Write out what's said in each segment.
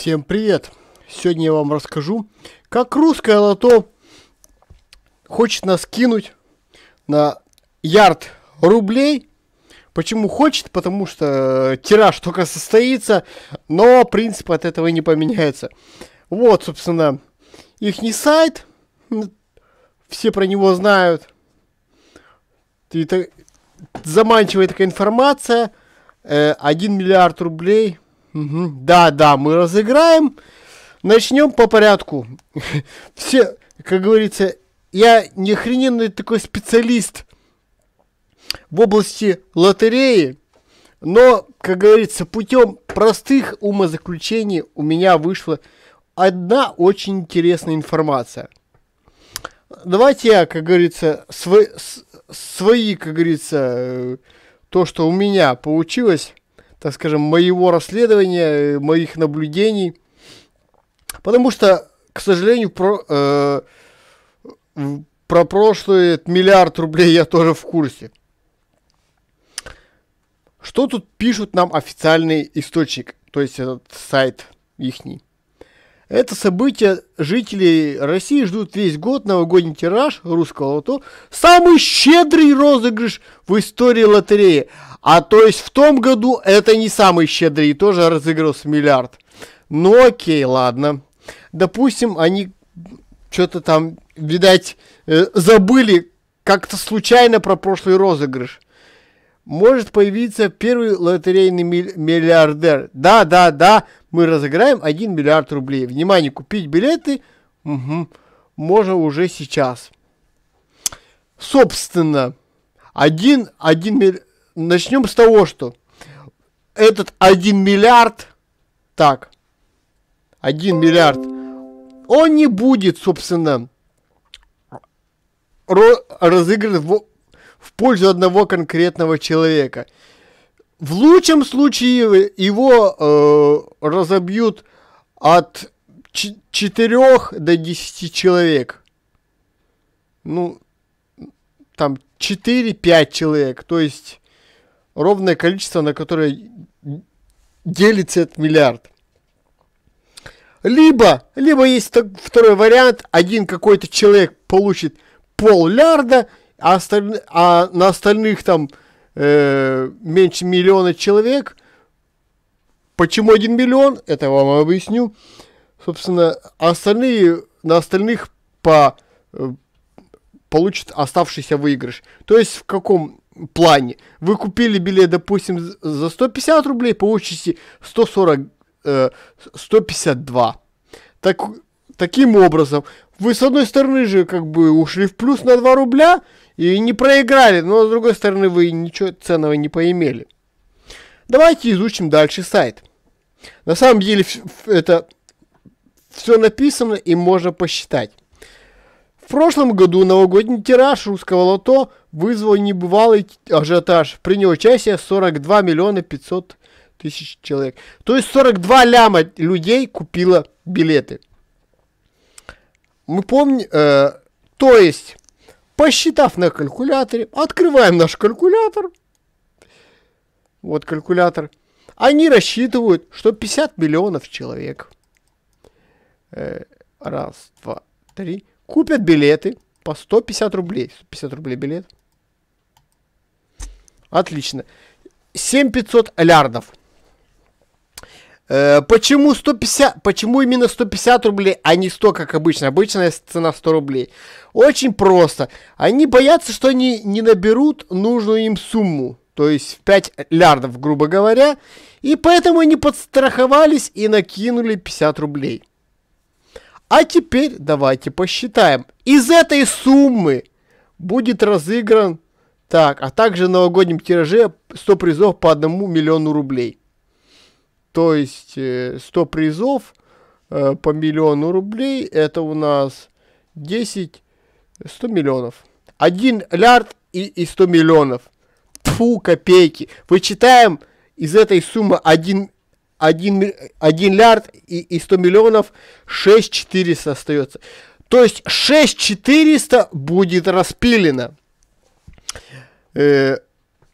Всем привет! Сегодня я вам расскажу, как русское лото хочет нас кинуть на ярд рублей. Почему хочет? Потому что тираж только состоится, но принцип от этого не поменяется. Вот, собственно, их сайт. Все про него знают. Это заманчивая такая информация. 1 миллиард рублей – Угу. Да, да, мы разыграем. Начнем по порядку. Все, как говорится, я не охрененный такой специалист в области лотереи, но, как говорится, путем простых умозаключений у меня вышла одна очень интересная информация. Давайте я, как говорится, свои, свои как говорится, э, то, что у меня получилось, так скажем, моего расследования, моих наблюдений. Потому что, к сожалению, про, э, про прошлый миллиард рублей я тоже в курсе. Что тут пишут нам официальный источник, то есть этот сайт ихний? Это событие жителей России ждут весь год. Новогодний тираж русского лото. Самый щедрый розыгрыш в истории лотереи. А то есть в том году это не самый щедрый, тоже разыгрывался миллиард. Ну окей, ладно. Допустим, они что-то там, видать, э, забыли как-то случайно про прошлый розыгрыш. Может появиться первый лотерейный миллиардер. Да, да, да, мы разыграем 1 миллиард рублей. Внимание, купить билеты угу, можно уже сейчас. Собственно, один, один миллиард начнем с того, что этот 1 миллиард, так, 1 миллиард, он не будет, собственно, разыгран в, в пользу одного конкретного человека. В лучшем случае его э, разобьют от 4 до 10 человек. Ну, там 4-5 человек. То есть ровное количество, на которое делится этот миллиард. Либо, либо есть второй вариант, один какой-то человек получит поллярда, а, осталь, а на остальных там э, меньше миллиона человек. Почему один миллион? Это я вам объясню. Собственно, остальные, на остальных по, э, получат оставшийся выигрыш. То есть в каком плане. Вы купили билет, допустим, за 150 рублей, получите 140, э, 152. Так, таким образом, вы с одной стороны же как бы ушли в плюс на 2 рубля и не проиграли, но с другой стороны вы ничего ценного не поимели. Давайте изучим дальше сайт. На самом деле это все написано и можно посчитать. В прошлом году новогодний тираж русского лото вызвал небывалый ажиотаж. Принял участие 42 миллиона 500 тысяч человек. То есть 42 ляма людей купило билеты. Мы помним, э, то есть, посчитав на калькуляторе, открываем наш калькулятор. Вот калькулятор. Они рассчитывают, что 50 миллионов человек. Э, раз, два, три. Купят билеты по 150 рублей. 150 рублей билет. Отлично. 7500 лярдов. Э, почему 150, почему именно 150 рублей, а не 100, как обычно? Обычная цена 100 рублей. Очень просто. Они боятся, что они не наберут нужную им сумму. То есть в 5 лярдов, грубо говоря. И поэтому они подстраховались и накинули 50 рублей. А теперь давайте посчитаем. Из этой суммы будет разыгран так, а также в новогоднем тираже 100 призов по 1 миллиону рублей. То есть 100 э, призов э, по миллиону рублей, это у нас 10, 100 миллионов. 1 лярд и, и 100 миллионов. Фу, копейки. Вычитаем из этой суммы 1, 1, 1 лярд и, и 100 миллионов, 6 400 остается. То есть 6 400 будет распилено. Э,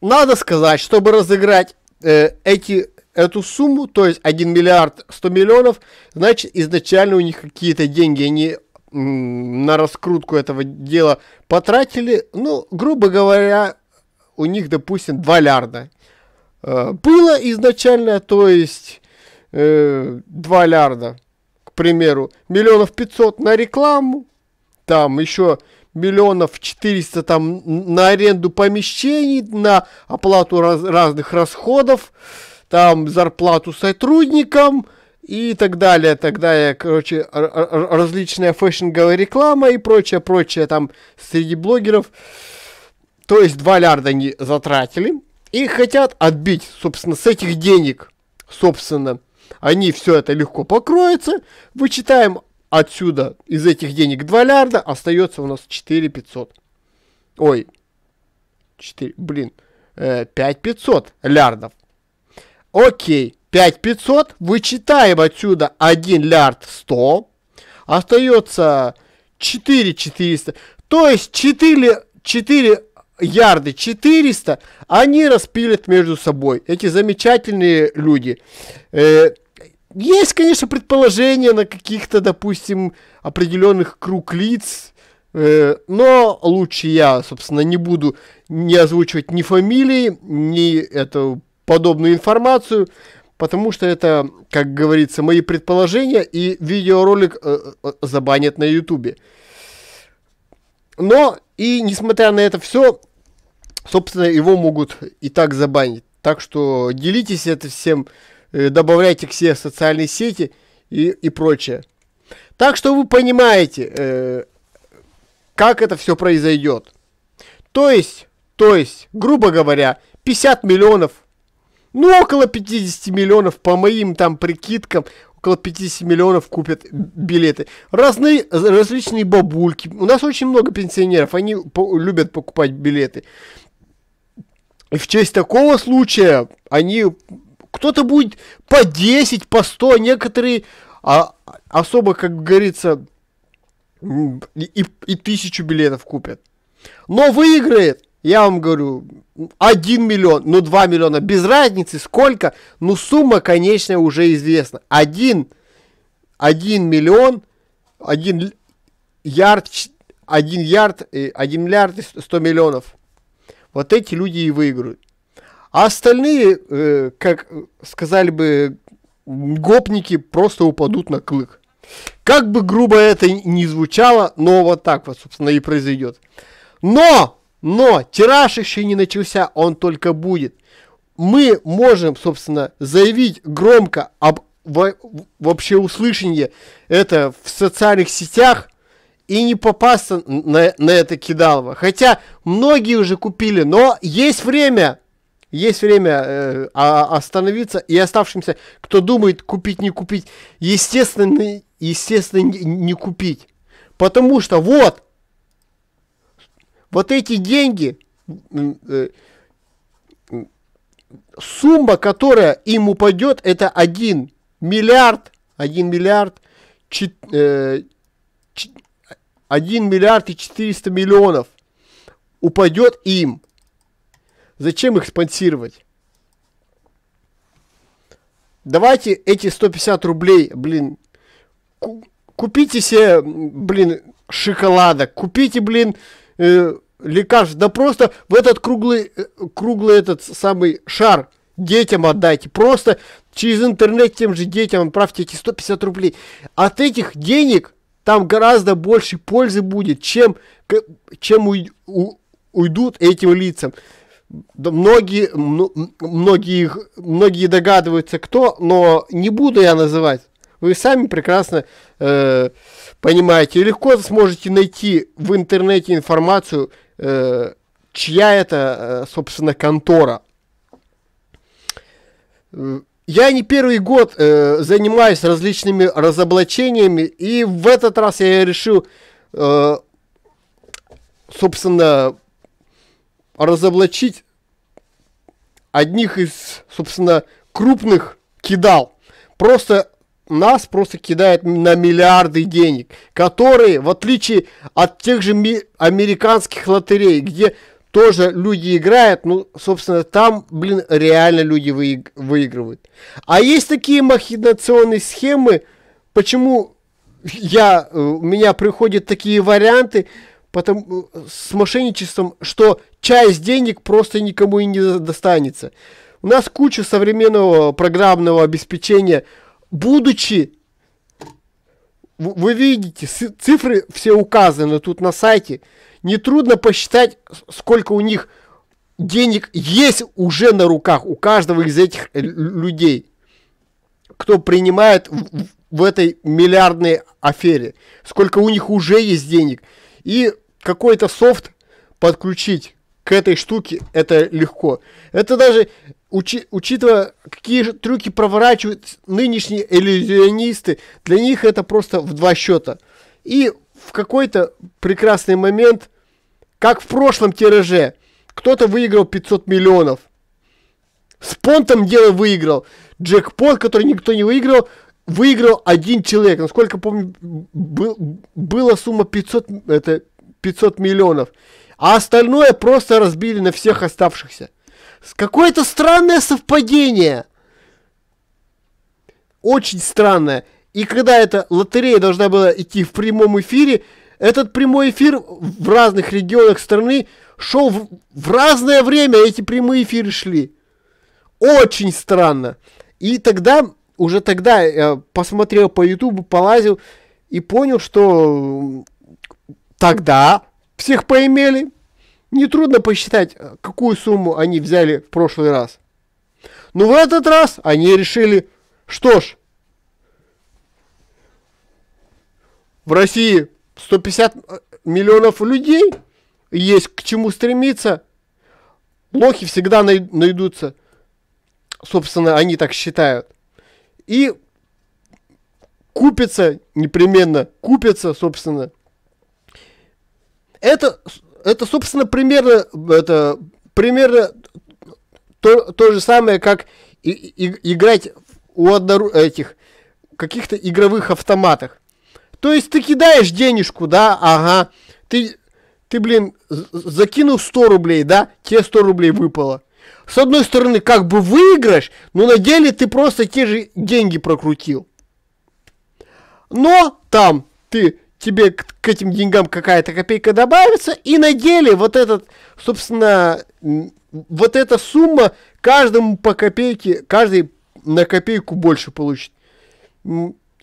надо сказать, чтобы разыграть э, эти эту сумму, то есть 1 миллиард 100 миллионов, значит, изначально у них какие-то деньги, они на раскрутку этого дела потратили, ну, грубо говоря, у них, допустим, 2 лярда. Э, было изначально, то есть э, 2 лярда, к примеру, миллионов 500 на рекламу, там еще миллионов 400 там на аренду помещений, на оплату раз, разных расходов, там зарплату сотрудникам и так далее, так далее. Короче, различная фэшнговая реклама и прочее, прочее там среди блогеров. То есть 2 лярда они затратили и хотят отбить, собственно, с этих денег, собственно, они все это легко покроются. Вычитаем отсюда из этих денег 2 лярда, остается у нас 4 500. Ой, 4, блин, э, 5 500 лярдов. Окей, 5 500, вычитаем отсюда 1 лярд 100, остается 4 400. То есть 4, 4 ярды 400 они распилят между собой. Эти замечательные люди. Э, есть, конечно, предположения на каких-то, допустим, определенных круг лиц, э, но лучше я, собственно, не буду не озвучивать ни фамилии, ни эту подобную информацию, потому что это, как говорится, мои предположения, и видеоролик э, э, забанят на ютубе. Но, и несмотря на это все, собственно, его могут и так забанить. Так что делитесь это всем Э, добавляйте к себе социальные сети и, и прочее. Так что вы понимаете, э, как это все произойдет. То есть, то есть, грубо говоря, 50 миллионов, ну около 50 миллионов по моим там прикидкам, около 50 миллионов купят билеты. Разные, различные бабульки. У нас очень много пенсионеров, они по любят покупать билеты. И в честь такого случая они кто-то будет по 10, по 100, некоторые а, особо, как говорится, и, и тысячу билетов купят. Но выиграет, я вам говорю, 1 миллион, ну 2 миллиона, без разницы сколько, ну сумма конечная уже известна. 1, 1 миллион, 1 ярд, 1 ярд, 1 миллиард и 100 миллионов. Вот эти люди и выиграют. А остальные, э, как сказали бы гопники, просто упадут на клык. Как бы грубо это ни звучало, но вот так вот, собственно, и произойдет. Но, но, тираж еще не начался, он только будет. Мы можем, собственно, заявить громко об во, вообще услышание это в социальных сетях и не попасться на, на это кидалово. Хотя многие уже купили, но есть время, есть время э, а, остановиться и оставшимся, кто думает купить, не купить, естественно, естественно не, не купить. Потому что вот, вот эти деньги, э, сумма, которая им упадет, это 1 миллиард, 1 миллиард, 4, э, 1 миллиард и 400 миллионов упадет им. Зачем их спонсировать? Давайте эти 150 рублей, блин, купите себе, блин, шоколада, купите, блин, э, лекарств, да просто в этот круглый, э, круглый этот самый шар детям отдайте. Просто через интернет тем же детям отправьте эти 150 рублей. От этих денег там гораздо больше пользы будет, чем, чем уй, у, уйдут этим лицам многие, многие, многие догадываются, кто, но не буду я называть. Вы сами прекрасно э, понимаете. Легко сможете найти в интернете информацию, э, чья это, э, собственно, контора. Я не первый год э, занимаюсь различными разоблачениями, и в этот раз я решил, э, собственно, разоблачить одних из, собственно, крупных кидал. Просто нас просто кидает на миллиарды денег, которые, в отличие от тех же американских лотерей, где тоже люди играют, ну, собственно, там, блин, реально люди выиг- выигрывают. А есть такие махинационные схемы, почему я, э, у меня приходят такие варианты, потом, э, с мошенничеством, что часть денег просто никому и не достанется. У нас куча современного программного обеспечения, будучи вы видите, цифры все указаны тут на сайте. Нетрудно посчитать, сколько у них денег есть уже на руках у каждого из этих людей, кто принимает в, в этой миллиардной афере. Сколько у них уже есть денег. И какой-то софт подключить к этой штуке, это легко. Это даже учи, учитывая, какие же трюки проворачивают нынешние иллюзионисты, для них это просто в два счета. И в какой-то прекрасный момент, как в прошлом тираже, кто-то выиграл 500 миллионов. С понтом дело выиграл. Джекпот, который никто не выиграл, выиграл один человек. Насколько помню, был, была сумма 500, это 500 миллионов. А остальное просто разбили на всех оставшихся. Какое-то странное совпадение. Очень странное. И когда эта лотерея должна была идти в прямом эфире, этот прямой эфир в разных регионах страны шел в, в разное время, эти прямые эфиры шли. Очень странно. И тогда, уже тогда я посмотрел по ютубу, полазил и понял, что тогда всех поимели. Нетрудно посчитать, э, какую сумму они взяли в прошлый раз. Но в этот раз они решили, что ж, в России 150 э, миллионов людей, есть к чему стремиться, лохи всегда найдутся. Собственно, они так считают. И купятся непременно, купятся, собственно. Это это, собственно, примерно, это, примерно то, то же самое, как и, и, играть у однору, этих каких-то игровых автоматах. То есть ты кидаешь денежку, да, ага, ты, ты, блин, закинул 100 рублей, да, тебе 100 рублей выпало. С одной стороны, как бы выиграешь, но на деле ты просто те же деньги прокрутил. Но там ты тебе к, к этим деньгам какая-то копейка добавится, и на деле вот этот, собственно, вот эта сумма каждому по копейке, каждый на копейку больше получит.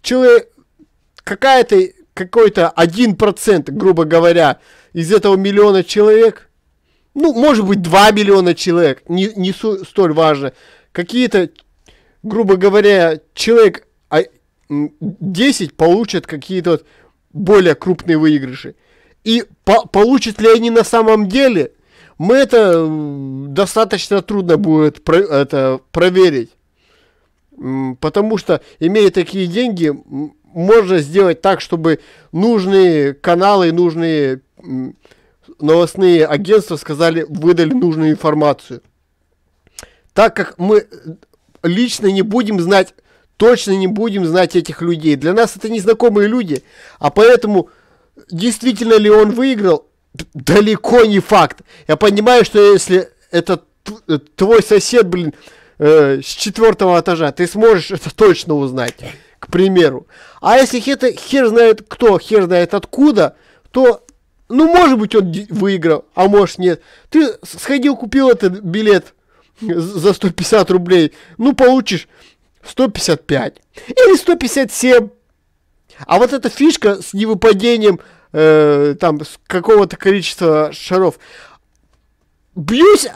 Человек, какая-то, какой-то один процент, грубо говоря, из этого миллиона человек, ну, может быть, 2 миллиона человек, не, не столь важно, какие-то, грубо говоря, человек 10 а, получат какие-то вот более крупные выигрыши. И по получат ли они на самом деле, мы это достаточно трудно будет про это проверить. Потому что, имея такие деньги, можно сделать так, чтобы нужные каналы, нужные новостные агентства сказали, выдали нужную информацию. Так как мы лично не будем знать точно не будем знать этих людей. Для нас это незнакомые люди, а поэтому действительно ли он выиграл, далеко не факт. Я понимаю, что если это э, твой сосед, блин, э, с четвертого этажа, ты сможешь это точно узнать, к примеру. А если это хер знает кто, хер знает откуда, то, ну, может быть, он выиграл, а может нет. Ты сходил, купил этот билет за 150 рублей, ну, получишь 155 или 157. А вот эта фишка с невыпадением э, там какого-то количества шаров. Бьюсь,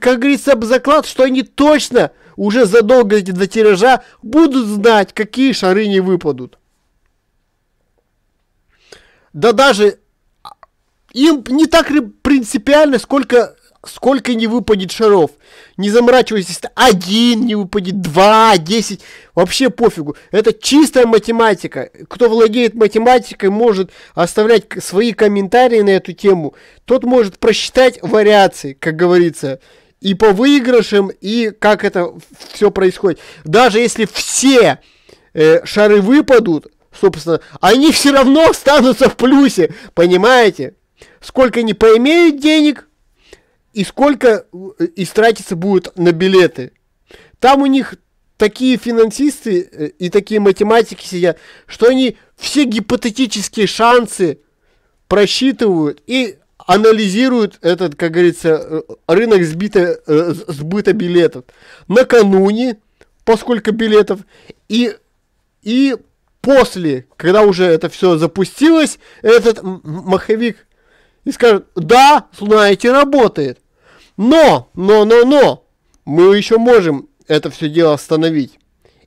как говорится, об заклад, что они точно уже задолго до тиража будут знать, какие шары не выпадут. Да даже им не так принципиально, сколько сколько не выпадет шаров. Не заморачивайтесь, один не выпадет, два, десять, вообще пофигу. Это чистая математика. Кто владеет математикой, может оставлять свои комментарии на эту тему. Тот может просчитать вариации, как говорится, и по выигрышам, и как это все происходит. Даже если все э, шары выпадут, собственно, они все равно останутся в плюсе, понимаете? Сколько не поимеют денег, и сколько э, истратиться будет на билеты. Там у них такие финансисты э, и такие математики сидят, что они все гипотетические шансы просчитывают и анализируют этот, как говорится, э, рынок сбита, сбыта билетов. Накануне, поскольку билетов, и, и после, когда уже это все запустилось, этот маховик и скажет, да, знаете, работает. Но, но, но, но, мы еще можем это все дело остановить.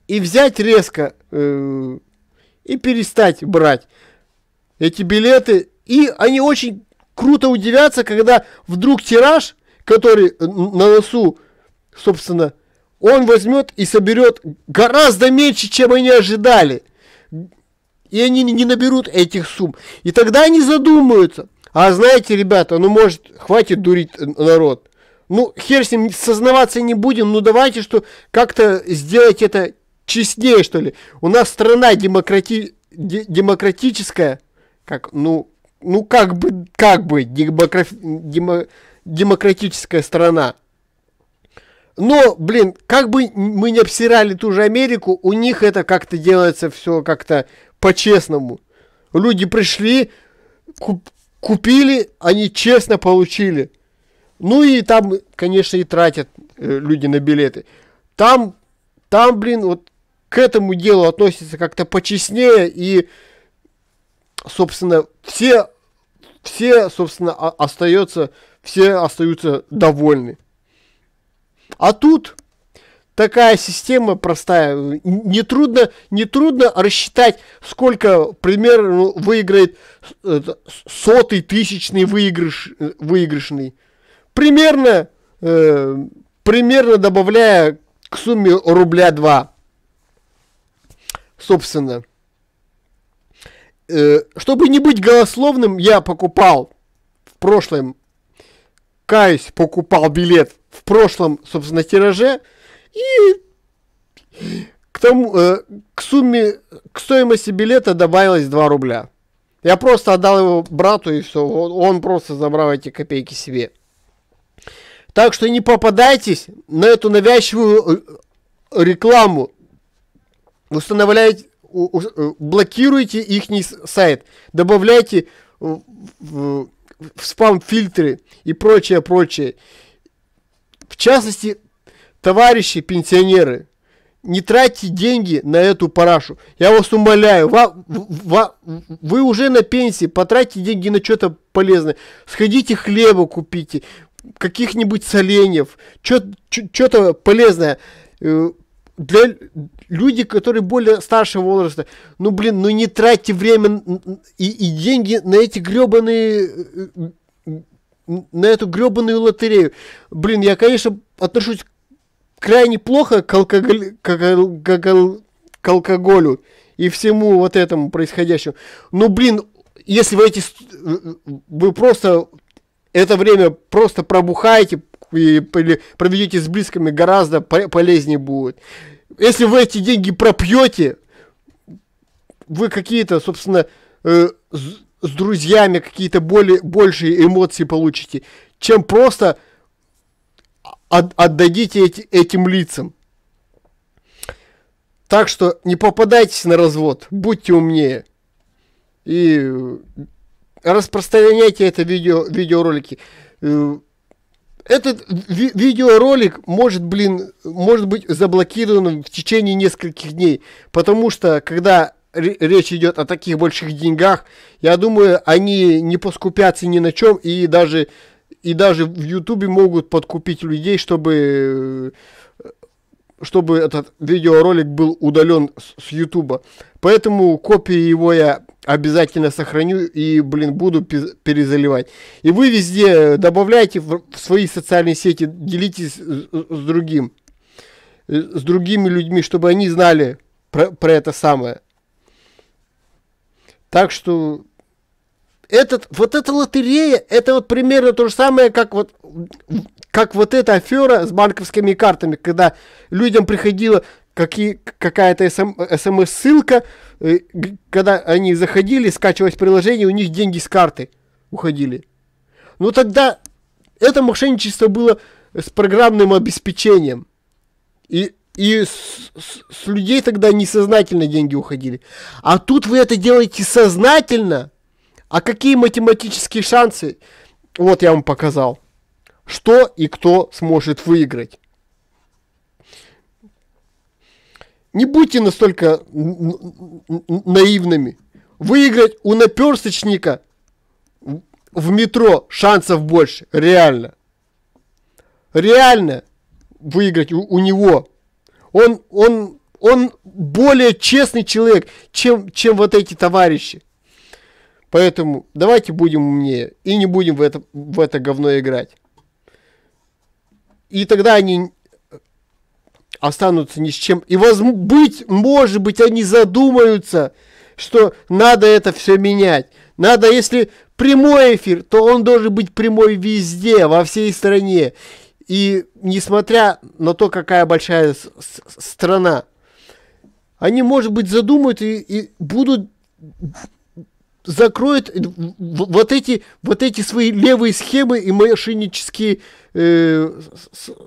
И взять резко э, и перестать брать эти билеты. И они очень круто удивятся, когда вдруг тираж, который на носу, собственно, он возьмет и соберет гораздо меньше, чем они ожидали. И они не наберут этих сумм. И тогда они задумаются. А знаете, ребята, ну может, хватит дурить народ. Ну, хер с ним, сознаваться не будем, ну давайте что, как-то сделать это честнее, что ли. У нас страна демократи... демократическая, как, ну, ну как бы, как бы, демокра... демо... демократическая страна. Но, блин, как бы мы не обсирали ту же Америку, у них это как-то делается все как-то по-честному. Люди пришли, куп купили, они честно получили. Ну и там, конечно, и тратят э, люди на билеты. Там, там, блин, вот к этому делу относятся как-то почестнее и, собственно, все, все, собственно, остается, все остаются довольны. А тут такая система простая. Нетрудно, нетрудно рассчитать, сколько примерно выиграет э, сотый, тысячный выигрыш, э, выигрышный примерно, э, примерно добавляя к сумме рубля 2. Собственно. Э, чтобы не быть голословным, я покупал в прошлом, каюсь, покупал билет в прошлом, собственно, тираже. И к, тому, э, к сумме, к стоимости билета добавилось 2 рубля. Я просто отдал его брату и все. Он, он просто забрал эти копейки себе. Так что не попадайтесь на эту навязчивую э, рекламу. Устанавливайте, э, блокируйте их сайт, добавляйте в, спам-фильтры и прочее, прочее. В частности, товарищи пенсионеры, не тратьте деньги на эту парашу. Я вас умоляю, ва, ва, вы уже на пенсии, потратьте деньги на что-то полезное. Сходите хлеба купите, каких-нибудь соленьев, что-то полезное. Э, для людей, которые более старшего возраста, ну, блин, ну не тратьте время и, и деньги на эти гребаные, э, на эту гребаную лотерею. Блин, я, конечно, отношусь крайне плохо к, алкоголь, к, к, к алкоголю и всему вот этому происходящему. Но, блин, если вы эти, э, вы просто это время просто пробухаете и проведете с близкими, гораздо полезнее будет. Если вы эти деньги пропьете, вы какие-то, собственно, э, с, с друзьями какие-то более, большие эмоции получите, чем просто от, отдадите эти, этим лицам. Так что не попадайтесь на развод, будьте умнее. И распространяйте это видео, видеоролики. Э, этот ви видеоролик может, блин, может быть заблокирован в течение нескольких дней, потому что когда речь идет о таких больших деньгах, я думаю, они не поскупятся ни на чем и даже и даже в Ютубе могут подкупить людей, чтобы чтобы этот видеоролик был удален с Ютуба. Поэтому копии его я обязательно сохраню и, блин, буду перезаливать. И вы везде добавляйте в свои социальные сети, делитесь с, другим, с другими людьми, чтобы они знали про, про это самое. Так что этот, вот эта лотерея, это вот примерно то же самое, как вот, как вот эта афера с банковскими картами, когда людям приходила какая-то смс-ссылка, э, когда они заходили, скачивалось приложение, у них деньги с карты уходили. Ну тогда это мошенничество было с программным обеспечением. И, и с, с, с людей тогда несознательно деньги уходили. А тут вы это делаете сознательно. А какие математические шансы? Вот я вам показал. Что и кто сможет выиграть. Не будьте настолько наивными. Выиграть у наперсточника в метро шансов больше. Реально. Реально выиграть у, у него. Он, он, он более честный человек, чем, чем вот эти товарищи. Поэтому давайте будем умнее и не будем в это, в это говно играть. И тогда они останутся ни с чем. И воз... быть, может быть, они задумаются, что надо это все менять. Надо, если прямой эфир, то он должен быть прямой везде, во всей стране. И несмотря на то, какая большая страна, они, может быть, задумают и, и будут закроют вот эти, вот эти свои левые схемы и мошеннические э,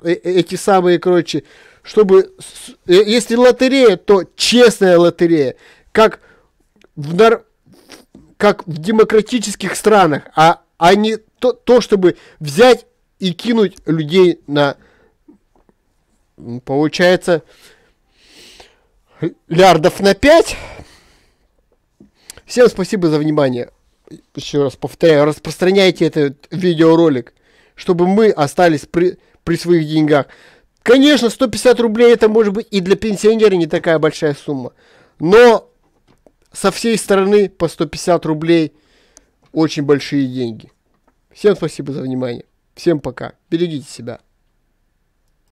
э, эти самые, короче, чтобы, э, если лотерея, то честная лотерея, как в, нар, как в демократических странах, а, а не то, то, чтобы взять и кинуть людей на, получается, лярдов на 5. Всем спасибо за внимание. Еще раз повторяю, распространяйте этот видеоролик, чтобы мы остались при, при своих деньгах. Конечно, 150 рублей это может быть и для пенсионера не такая большая сумма. Но со всей стороны по 150 рублей очень большие деньги. Всем спасибо за внимание. Всем пока. Берегите себя.